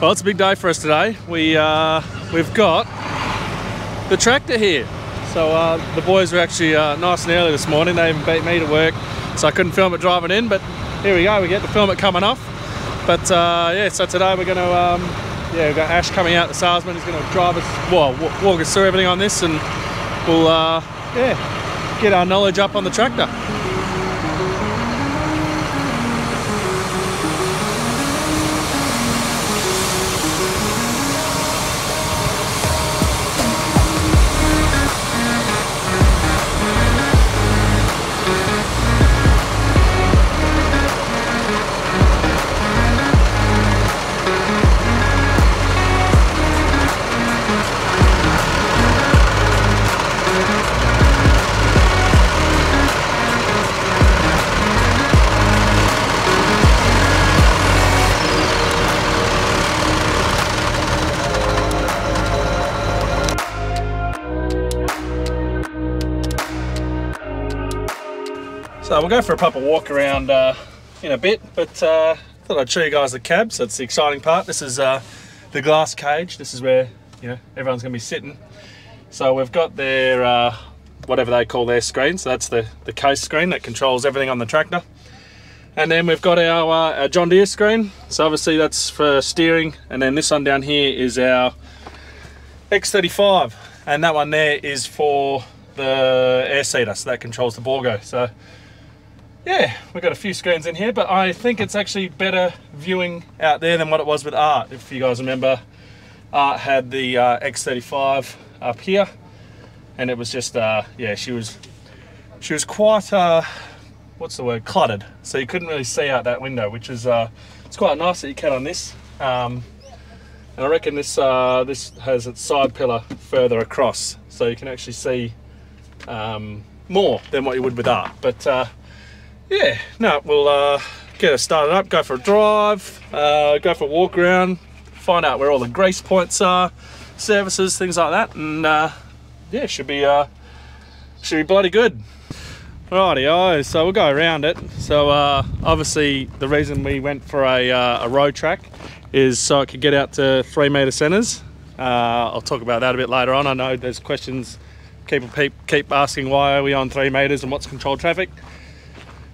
Well, it's a big day for us today. We, uh, we've got the tractor here. So uh, the boys were actually uh, nice and early this morning. They even beat me to work, so I couldn't film it driving in, but here we go. We get to film it coming off. But uh, yeah, so today we're to, um, yeah, we've got Ash coming out, the salesman. He's to drive us, well, walk us through everything on this and we'll, uh, yeah, get our knowledge up on the tractor. So we'll go for a proper walk around uh, in a bit, but uh, thought I'd show you guys the cab. So it's the exciting part. This is uh, the glass cage. This is where you know everyone's going to be sitting. So we've got their uh, whatever they call their screen. So that's the the case screen that controls everything on the tractor. And then we've got our, uh, our John Deere screen. So obviously that's for steering. And then this one down here is our X35. And that one there is for the air seeder. So that controls the Bourgault. So yeah, we've got a few screens in here, but I think it's actually better viewing out there than what it was with Art. If you guys remember, Art had the uh, X35 up here, and it was just, uh, yeah, she was, she was quite, uh, what's the word, cluttered. So you couldn't really see out that window, which is, uh, it's quite nice that you can on this. Um, and I reckon this, uh, this has its side pillar further across, so you can actually see um, more than what you would with Art. But uh, yeah, no, we'll uh, get it started up, go for a drive, uh, go for a walk around, find out where all the grease points are, services, things like that, and uh, yeah, should be uh, should be bloody good. Rightio, so we'll go around it. So uh, obviously the reason we went for a, uh, a Rowtrac is so it could get out to three metre centres. Uh, I'll talk about that a bit later on. I know there's questions people keep asking why are we on three metres and what's controlled traffic.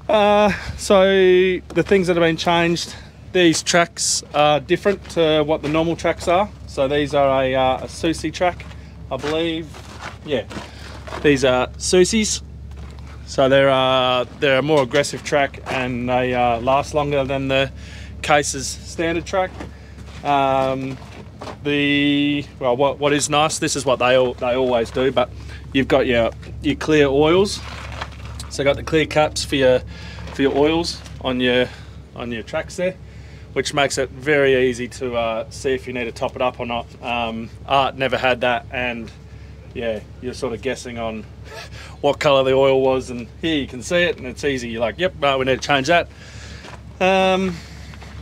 Uh, so the things that have been changed, these tracks are different to what the normal tracks are. So these are a, uh, a Soucy track, I believe. Yeah, these are Soucys. So they're uh, they're a more aggressive track and they uh, last longer than the Case's standard track. Um, the well, what what is nice? This is what they they always do, but you've got your your clear oils so I got the clear caps for your for your oils on your on your tracks there, which makes it very easy to uh, see if you need to top it up or not. Um, Art never had that, and yeah, you're sort of guessing on what colour the oil was, and here you can see it, and it's easy. You're like, yep, we need to change that. Um,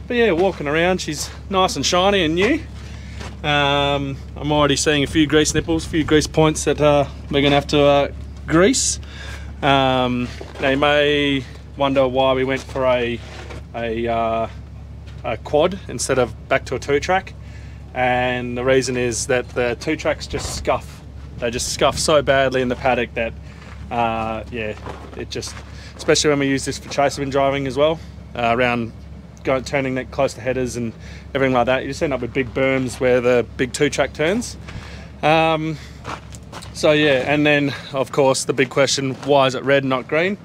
but yeah, walking around, she's nice and shiny and new. Um, I'm already seeing a few grease nipples, a few grease points that uh, we're going to have to uh, grease. Um, you may wonder why we went for a, a, uh, a quad instead of back to a two track. And the reason is that the two tracks just scuff. They just scuff so badly in the paddock that, uh, yeah, it just, especially when we use this for chaser bin driving as well, uh, around going, turning that close to headers and everything like that. You just end up with big berms where the big two track turns. Um, so yeah, and then of course the big question, why is it red not green?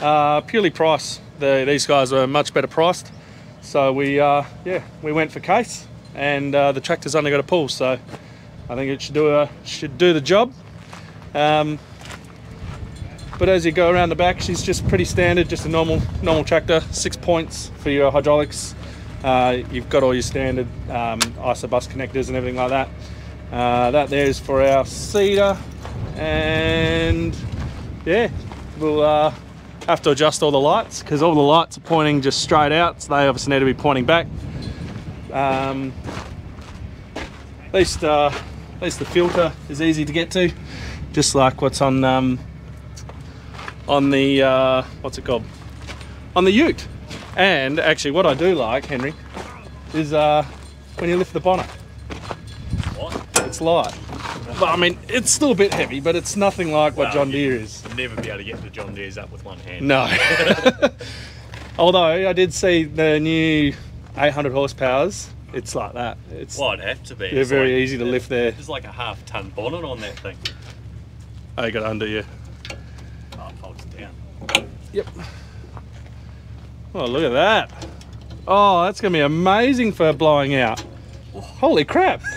Uh, purely price. The, these guys were much better priced. So we, uh, yeah, we went for case and uh, the tractor's only got a pull. So I think it should do, a, should do the job. Um, but as you go around the back, she's just pretty standard, just a normal normal tractor. Six points for your hydraulics. Uh, you've got all your standard um, isobus connectors and everything like that. Uh, that there is for our seeder and yeah we'll uh, have to adjust all the lights because all the lights are pointing just straight out so they obviously need to be pointing back um, at least uh, at least the filter is easy to get to just like what's on um, on the uh, what's it called on the ute and actually what I do like Henry is uh, when you lift the bonnet. What? It's light. But I mean, it's still a bit heavy, but it's nothing like what Well, John Deere is. Never be able to get the John Deere's up with one hand. No. Although I did see the new 800 horsepowers, it's like that. It's Well, it'd have to be. they're It's very like- easy to lift there. There's like a half ton bonnet on that thing. I got under you. Oh, it folds down. Yep. Oh, look at that. Oh, that's going to be amazing for blowing out. Holy crap.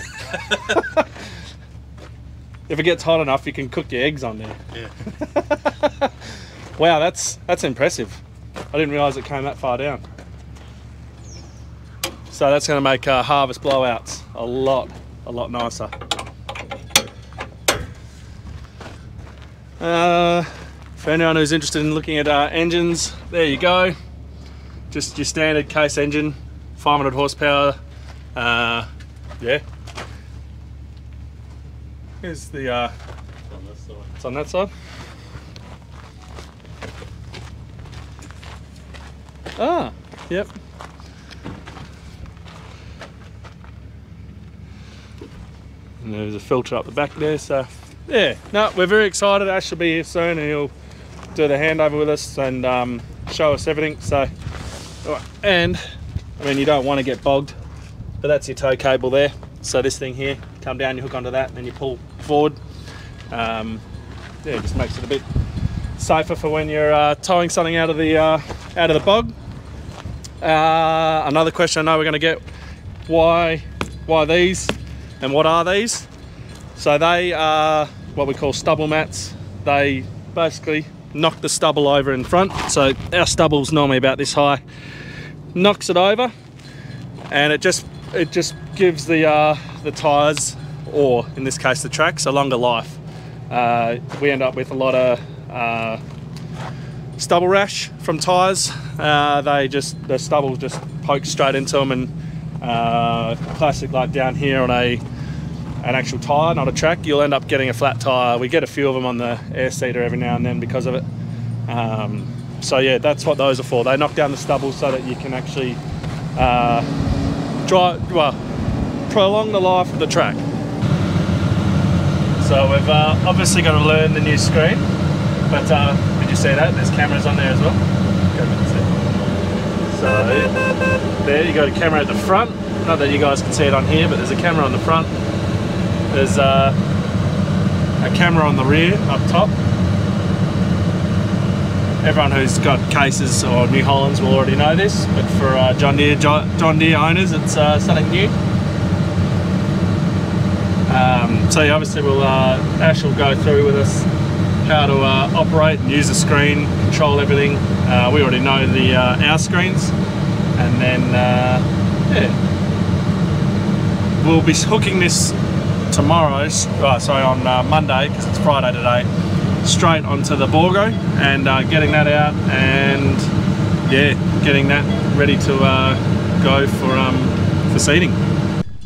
if it gets hot enough, you can cook your eggs on there. Yeah. Wow, that's that's impressive. I didn't realise it came that far down. So that's going to make uh, harvest blowouts a lot, a lot nicer. Uh, for anyone who's interested in looking at uh, engines, there you go. Just your standard case engine, 500 horsepower. Uh, yeah. Here's the. Uh, On this side. it's on that side. Ah, yep. And there's a filter up the back there, so yeah. No, we're very excited. Ash will be here soon, and he'll do the handover with us and um, show us everything. So, and I mean, you don't want to get bogged, but that's your tow cable there. So this thing here, come down, you hook onto that, and then you pull forward. Um, yeah, it just makes it a bit safer for when you're uh, towing something out of the uh, out of the bog. Uh, another question I know we're going to get: why, why these, and what are these? So they are what we call stubble mats. They basically knock the stubble over in front. So our stubble's normally about this high. Knocks it over, and it just it just gives the uh, the tires, or in this case the tracks, a longer life. Uh, we end up with a lot of uh, stubble rash from tires. Uh, they just the stubble just pokes straight into them, and uh, classic like down here on a an actual tire, not a track, you'll end up getting a flat tire. We get a few of them on the air seeder every now and then because of it. Um, so yeah, that's what those are for. They knock down the stubble so that you can actually uh, drive, well, prolong the life of the track. So we've uh, obviously got to learn the new screen, but uh, did you see that? There's cameras on there as well. So there you got a camera at the front. Not that you guys can see it on here, but there's a camera on the front. There's uh, a camera on the rear up top. Everyone who's got cases or New Hollands will already know this, but for uh, John Deere John Deere owners, it's uh, something new. Um, so yeah, obviously we'll uh, Ash will go through with us how to uh, operate and use the screen, control everything. Uh, we already know the uh, our screens, and then uh, yeah, we'll be hooking this tomorrow. Oh, sorry, on Monday because it's Friday today. Straight onto the Bourgault and getting that out and yeah, getting that ready to go for um, for seeding.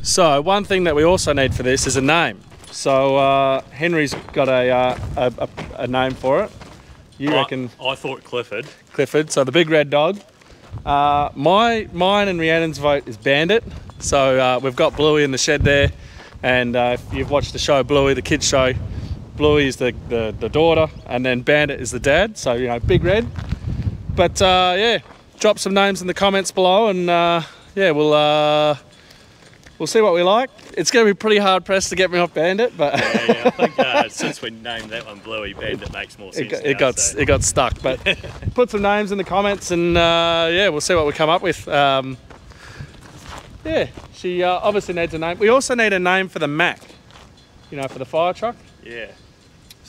So one thing that we also need for this is a name. So uh, Henry's got a, uh, a, a name for it. You reckon I, I thought Clifford. Clifford? So the big red dog. Uh, my mine and Rhiannon's vote is Bandit. So uh, we've got Bluey in the shed there, and uh, if you've watched the show Bluey, the kids show, Bluey is the, the the daughter, and then Bandit is the dad. So you know, big red. But uh, yeah, drop some names in the comments below, and uh, yeah, we'll uh, we'll see what we like. It's going to be pretty hard pressed to get me off Bandit, but. Yeah, yeah, I think uh, since we named that one Bluey Bandit makes more sense. it got, now, it got so- it got stuck. But put some names in the comments, and uh, yeah, we'll see what we come up with. Um, yeah, she uh, obviously needs a name. We also need a name for the Mack, you know, for the fire truck. yeah.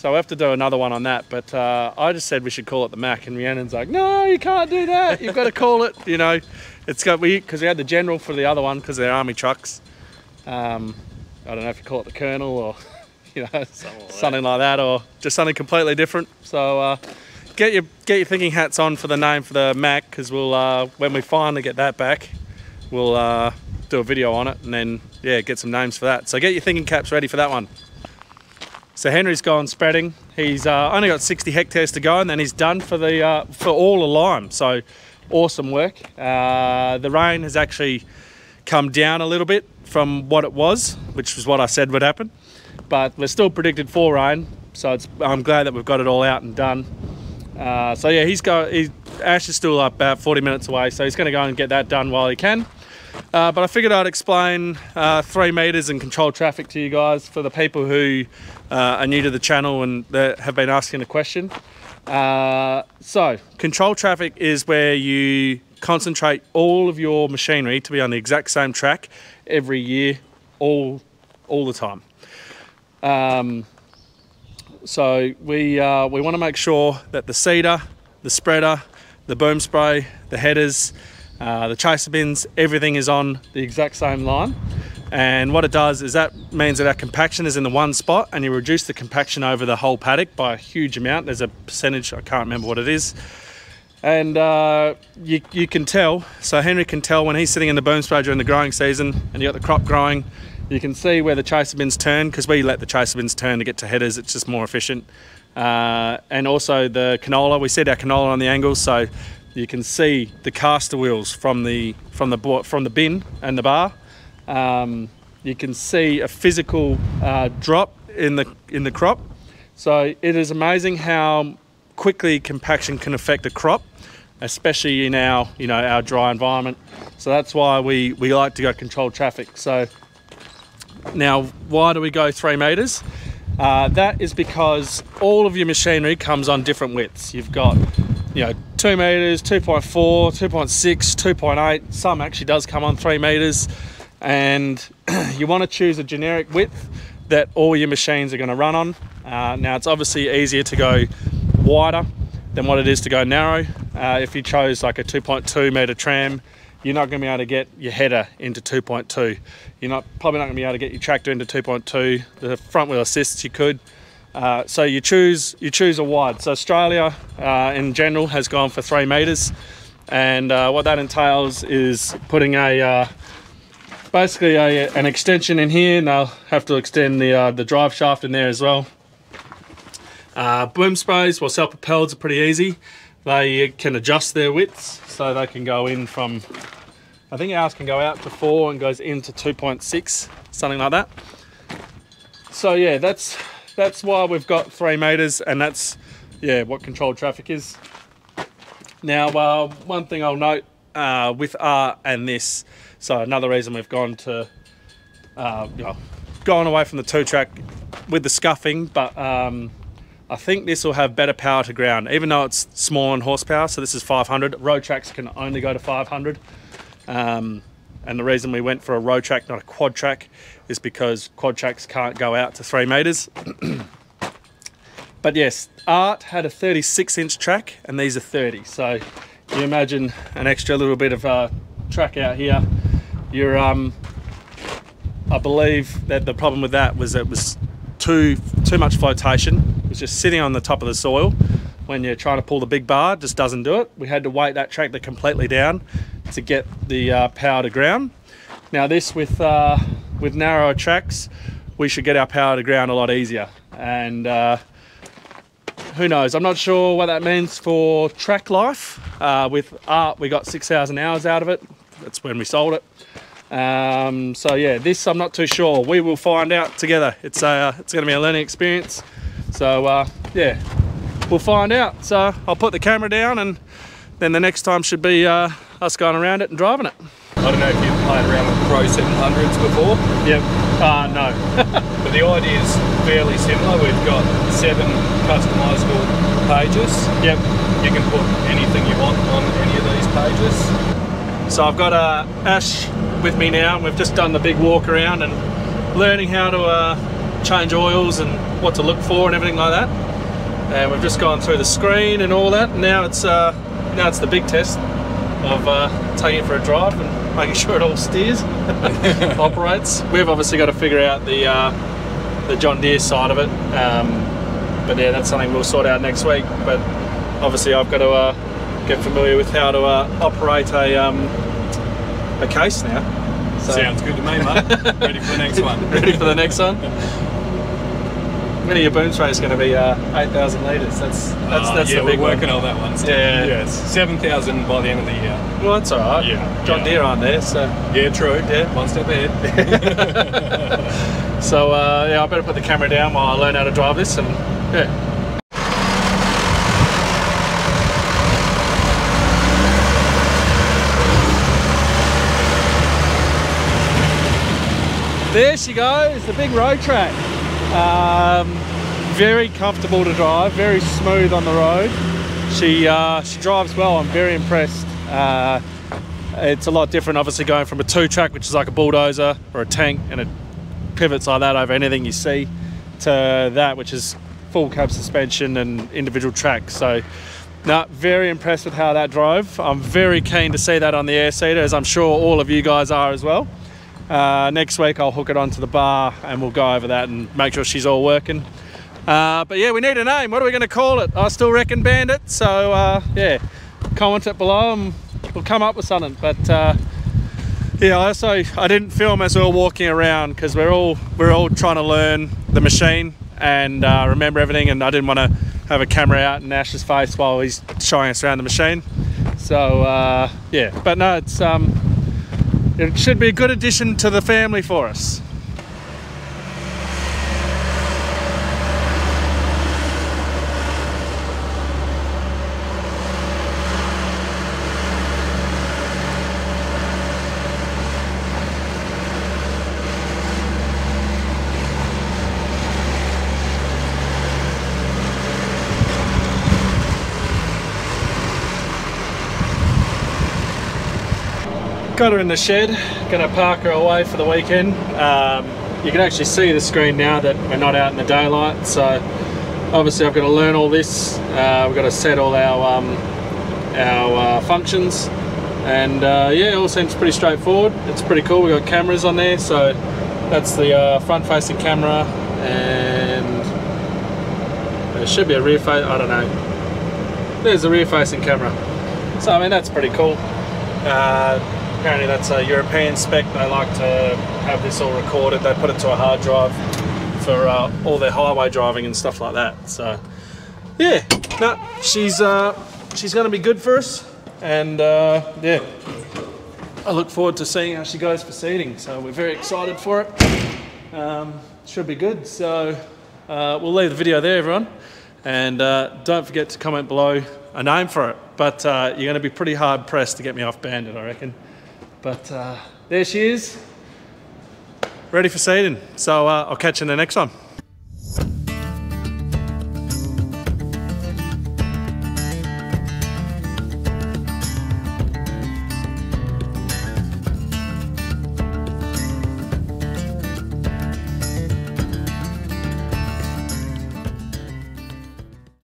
So we have to do another one on that. But uh, I just said we should call it the Mack, and Rhiannon's like, no, you can't do that. You've got to call it. You know, it's got we because we had the General for the other one because they're army trucks. Um, I don't know if you call it the Colonel or you know Something like something like that, or just something completely different. So uh, get your get your thinking hats on for the name for the Mack because we'll uh, when we finally get that back, we'll uh, do a video on it and then yeah get some names for that. So get your thinking caps ready for that one. So Henry's gone spreading. He's uh, only got 60 hectares to go, and then he's done for the uh, for all of lime. So awesome work. Uh, the rain has actually come down a little bit from what it was, which was what I said would happen. But we're still predicted for rain, so it's, I'm glad that we've got it all out and done. Uh, so yeah, he's got he, Ash is still up about 40 minutes away, so he's going to go and get that done while he can. Uh, but I figured I'd explain uh, three meters and control traffic to you guys for the people who uh, are new to the channel and that have been asking a question. Uh, so, control traffic is where you concentrate all of your machinery to be on the exact same track every year, all all the time. Um, so we uh, we want to make sure that the seeder, the spreader, the boom spray, the headers, uh, the chaser bins, everything is on the exact same line. And what it does is that means that our compaction is in the one spot and you reduce the compaction over the whole paddock by a huge amount. There's a percentage, I can't remember what it is. And uh, you, you can tell, so Henry can tell when he's sitting in the boom spray during the growing season and you got the crop growing, you can see where the chaser bins turn because we let the chaser bins turn to get to headers. It's just more efficient. Uh, and also the canola, we set our canola on the angles so you can see the caster wheels from the from the from the bin and the bar um, you can see a physical uh, drop in the in the crop. So it is amazing how quickly compaction can affect a crop, especially in our you know our dry environment. So that's why we we like to go control traffic. So now why do we go three meters? Uh, that is because all of your machinery comes on different widths. You've got you know 2 meters 2.4 2.6 2.8 some actually does come on 3 meters and you want to choose a generic width that all your machines are going to run on. Uh, now it's obviously easier to go wider than what it is to go narrow. Uh, if you chose like a 2.2 meter tram, you're not going to be able to get your header into 2.2. You're not probably not going to be able to get your tractor into 2.2. The front wheel assists you could. Uh, so you choose you choose a wide. So Australia uh, in general has gone for three meters, and uh, what that entails is putting a uh, basically a, an extension in here and they'll have to extend the, uh, the drive shaft in there as well. Uh, boom sprays, well self-propelled are pretty easy. They can adjust their widths so they can go in from, I think ours can go out to 4 and goes into 2.6, something like that. So yeah, that's that's why we've got 3 meters and that's yeah what controlled traffic is. Now uh, one thing I'll note uh, with Art and this, so another reason we've gone to, uh, you know, gone away from the two track with the scuffing, but um, I think this will have better power to ground, even though it's small in horsepower. So this is 500. Rowtracs can only go to 500. Um, and the reason we went for a Rowtrac, not a quad track, is because quad tracks can't go out to three meters. but yes, Art had a 36 inch track and these are 30. So you imagine an extra little bit of uh, track out here you're um I believe that the problem with that was it was too too much flotation was just sitting on the top of the soil when you're trying to pull the big bar just doesn't do it we had to weight that tractor completely down to get the uh, power to ground now this with uh, with narrower tracks we should get our power to ground a lot easier and uh, who knows I'm not sure what that means for track life uh, with Art we got 6,000 hours out of it that's when we sold it. Um, so yeah, this I'm not too sure. We will find out together. It's uh, it's going to be a learning experience. So uh, yeah, we'll find out. So I'll put the camera down and then the next time should be uh, us going around it and driving it. I don't know if you've played around with Pro 700s before. Yep. Uh, no. but the idea is fairly similar. We've got seven customizable pages. Yep. You can put anything you want on any of these pages. So I've got uh, Ash with me now and we've just done the big walk around and learning how to uh, change oils and what to look for and everything like that. And we've just gone through the screen and all that. Now it's uh, now it's the big test of uh, taking it for a drive and making sure it all steers, operates. We've obviously got to figure out the uh, the John Deere side of it. Um, but yeah, that's something we'll sort out next week. But obviously I've got to uh, get familiar with how to uh, operate a, um, a case now. So. Sounds good to me, mate. Ready for the next one. Ready for the next one? When are your boom spray is going to be uh, 8,000 litres? That's that's Uh, that's yeah, the big we're working one. on that one. Still. Yeah. Yes. Seven thousand by the end of the year. Well, that's all right. Yeah, John yeah. Deere aren't there, so Yeah, true. Yeah. One step ahead. so uh, yeah, I better put the camera down while I learn how to drive this, and yeah. There she goes, the big Rowtrac. Um, very comfortable to drive, very smooth on the road. She uh, she drives well. I'm very impressed. Uh, it's a lot different, obviously, going from a two track, which is like a bulldozer or a tank, and it pivots like that over anything you see, to that, which is full cab suspension and individual tracks. So, no, very impressed with how that drove. I'm very keen to see that on the air seeder, as I'm sure all of you guys are as well. Uh, next week I'll hook it onto the bar and we'll go over that and make sure she's all working. Uh, but yeah, we need a name. What are we going to call it? I still reckon Bandit. So uh, yeah, comment it below and we'll come up with something. But uh, yeah, I also I didn't film as we were walking around because we're all we're all trying to learn the machine and uh, remember everything. And I didn't want to have a camera out in Ash's face while he's showing us around the machine. So uh, yeah, but no, it's um, it should be a good addition to the family for us. Got her in the shed, gonna park her away for the weekend. Um, you can actually see the screen now that we're not out in the daylight, so obviously I've got to learn all this. Uh, we've got to set all our um, our uh, functions, and uh, yeah, it all seems pretty straightforward. It's pretty cool. We've got cameras on there, so that's the uh, front-facing camera, and there should be a rear face. I don't know. There's a rear-facing camera. So I mean that's pretty cool. Uh, apparently that's a European spec. They like to have this all recorded. They put it to a hard drive for uh, all their highway driving and stuff like that. So yeah, no, she's uh, she's going to be good for us, and uh, yeah, I look forward to seeing how she goes for seeding. So we're very excited for it. Um, should be good. So uh, we'll leave the video there, everyone, and uh, don't forget to comment below a name for it. But uh, you're going to be pretty hard pressed to get me off Bandit, I reckon. But uh, there she is, ready for seeding. So uh, I'll catch you in the next one.